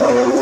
Amen.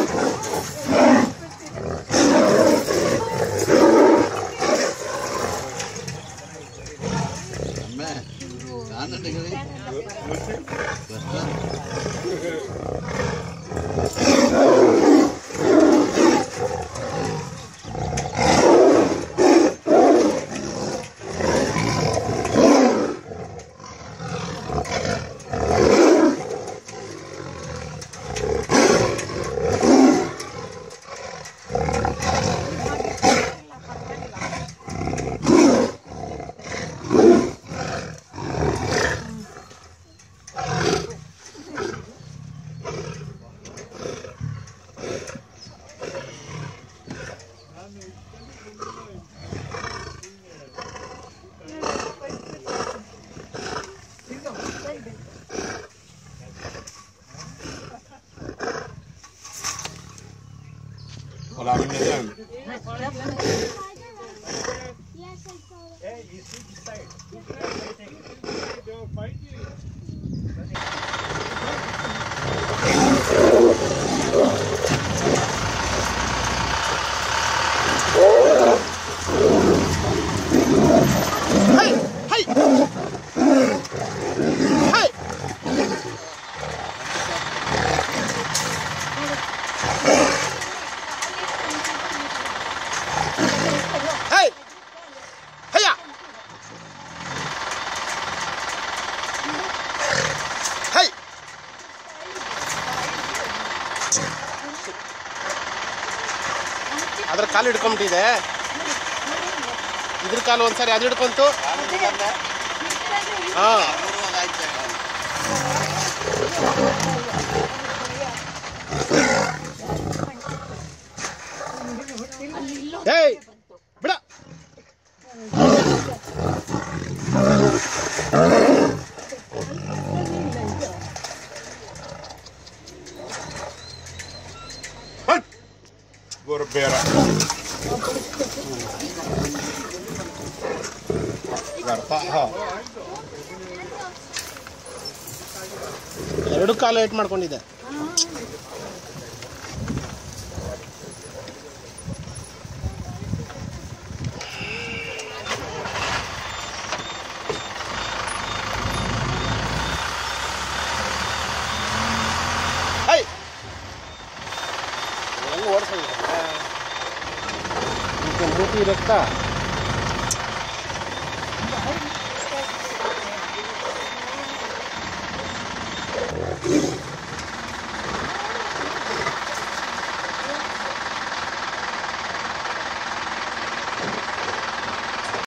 Hola, bienvenido. Yes, I saw it. Hey, you see the side. ಅದ್ರ ಕಾಲು ಹಿಡ್ಕೊಂಬಿಟ್ಟಿದೆ. ಇದ್ರ ಕಾಲು ಒಂದ್ಸರಿ ಅದು ಹಿಡ್ಕೊಂತು. ಹಾ. ಏಯ್! Gorbera. ಎರಡು ಕಾಲು ಏಟ್ ಮಾಡ್ಕೊಂಡಿದೆ तो मोती रखता